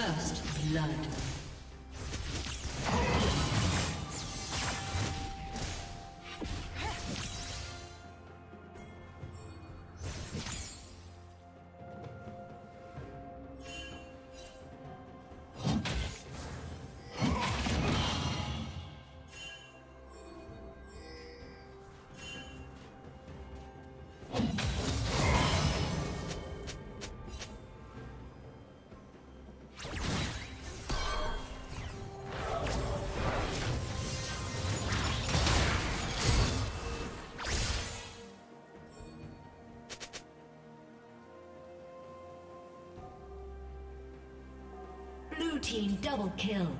First blood. Team double kill.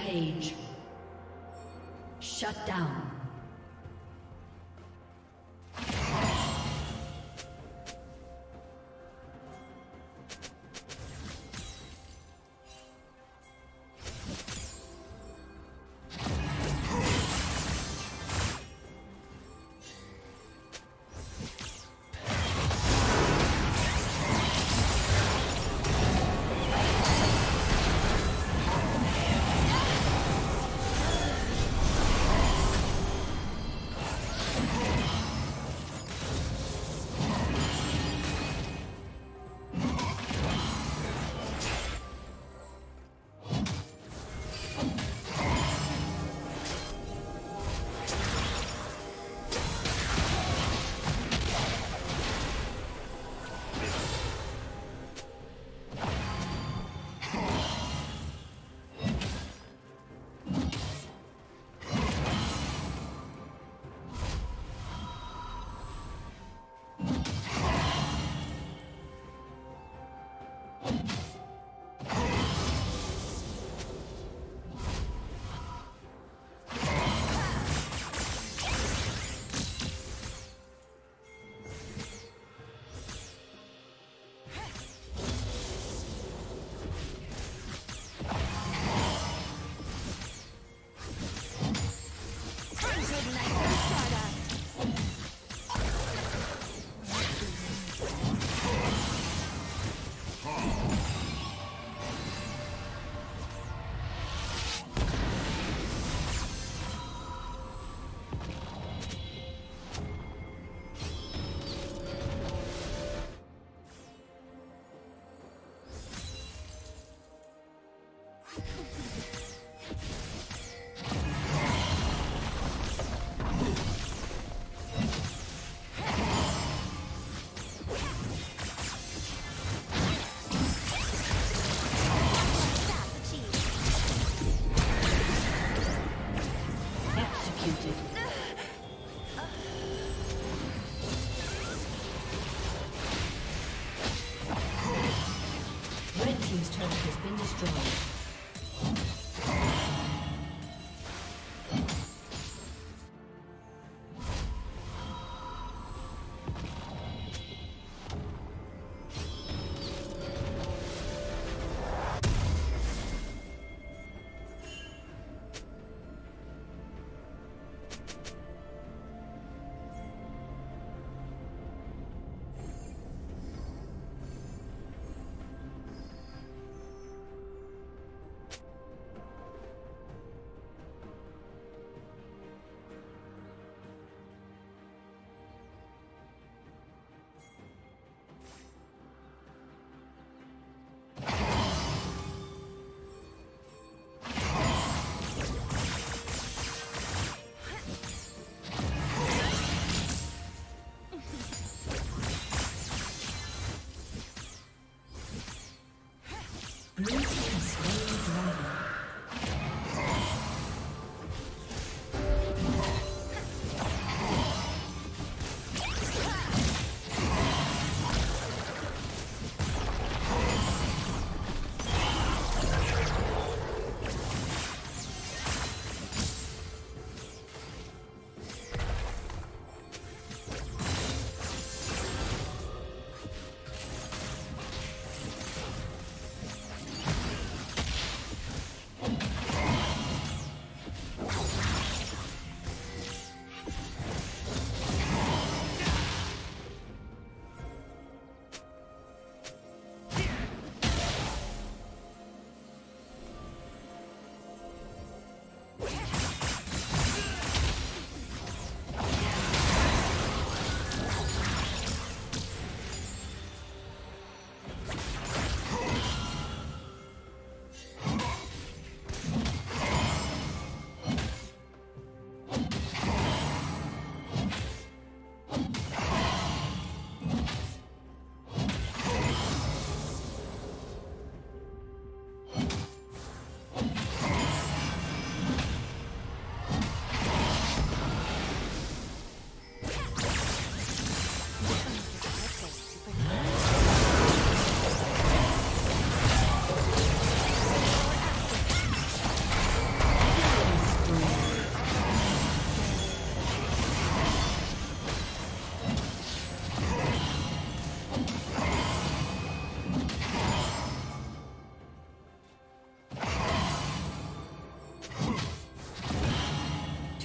Rampage. Shut down.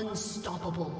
Unstoppable.